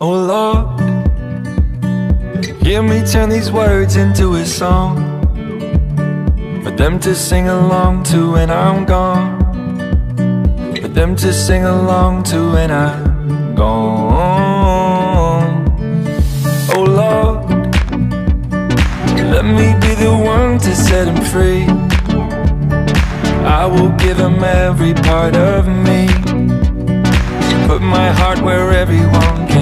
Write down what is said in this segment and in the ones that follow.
Oh Lord, hear me turn these words into a song. For them to sing along to when I'm gone. For them to sing along to when I'm gone. Oh Lord, let me be the one to set them free. I will give them every part of me. Put my heart where everyone can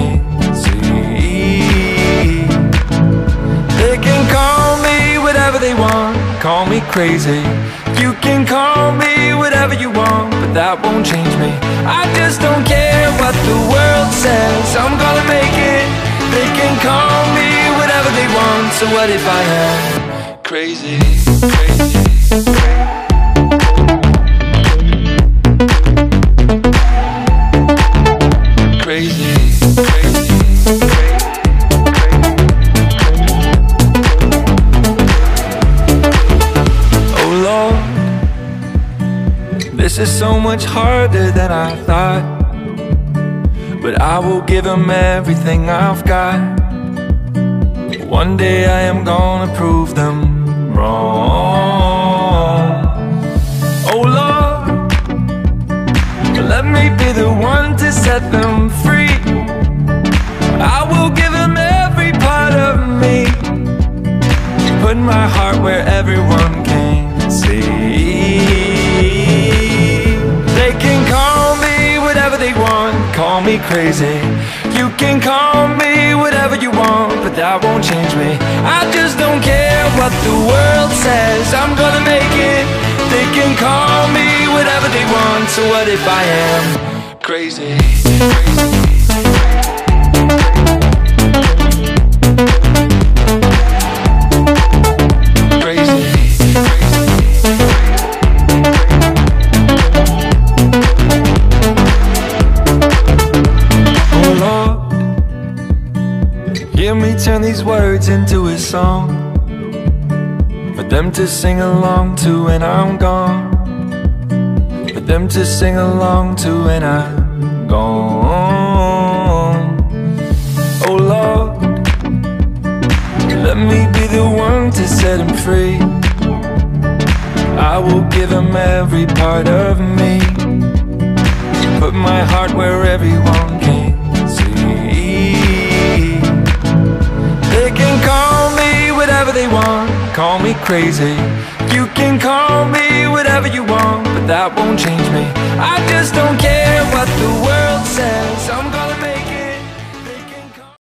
Call me crazy. You can call me whatever you want But that won't change me. I just don't care what the world says. I'm gonna make it. They can call me whatever they want So what if I am crazy, crazy, crazy? crazy, this is so much harder than I thought. But I will give him everything I've got. One day I am gonna prove them wrong. Oh Lord, let me be the one to set them free. I will give them every part of me. Put my heart where everyone they want, call me crazy. You can call me whatever you want, but that won't change me. I just don't care what the world says, I'm gonna make it. They can call me whatever they want, so what if I am crazy? crazy. Hear me turn these words into a song. For them to sing along to when I'm gone. For them to sing along to when I'm gone. Oh Lord, let me be the one to set them free. I will give them every part of me. Put my heart where everyone can Call me crazy. You can call me whatever you want But that won't change me. I